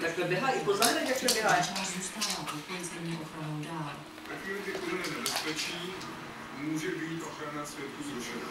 Takhle běhá i po zahradě, jak běhá. Zůstává pod policejní ochranou dál. Ve chvíli, nebezpečí, může být ochrana světu zrušena.